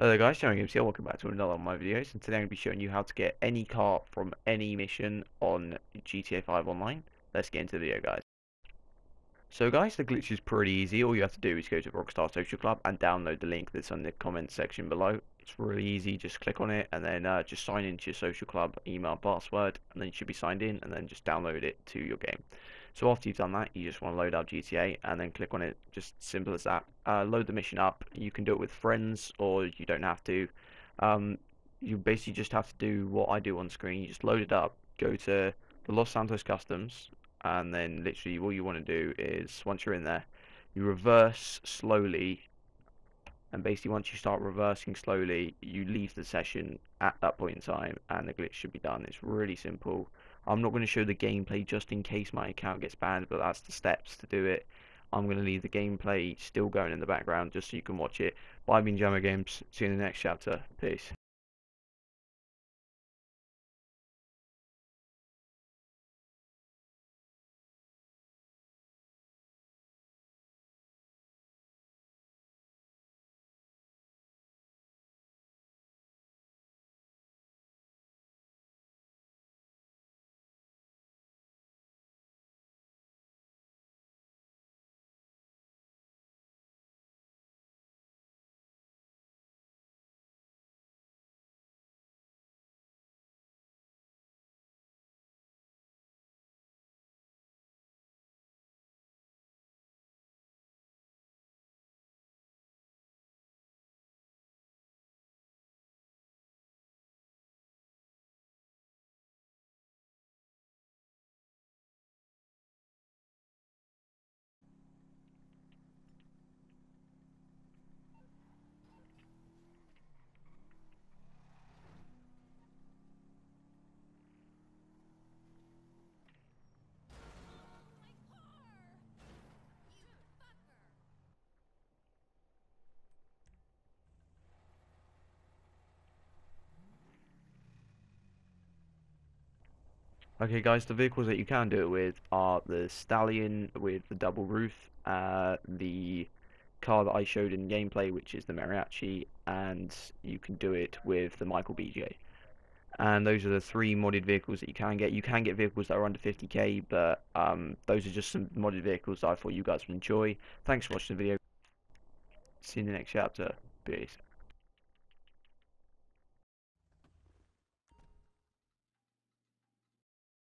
Hello guys, Sharon Games here, welcome back to another one of my videos, and today I'm going to be showing you how to get any car from any mission on GTA 5 Online. Let's get into the video guys. So guys, the glitch is pretty easy, all you have to do is go to Rockstar Social Club and download the link that's on the comment section below. It's really easy, just click on it and then uh, just sign into your social club email password and then you should be signed in and then just download it to your game. So after you've done that, you just want to load up GTA and then click on it, just simple as that. Uh, load the mission up. You can do it with friends or you don't have to. Um, you basically just have to do what I do on screen. You just load it up, go to the Los Santos Customs, and then literally all you want to do is, once you're in there, you reverse slowly and basically once you start reversing slowly you leave the session at that point in time and the glitch should be done. It's really simple. I'm not going to show the gameplay just in case my account gets banned but that's the steps to do it. I'm going to leave the gameplay still going in the background just so you can watch it. Bye bean games. See you in the next chapter. Peace Okay guys, the vehicles that you can do it with are the Stallion with the double roof, uh, the car that I showed in gameplay which is the Mariachi, and you can do it with the Michael BJ. And those are the three modded vehicles that you can get. You can get vehicles that are under 50k, but um, those are just some modded vehicles that I thought you guys would enjoy. Thanks for watching the video. See you in the next chapter. Peace.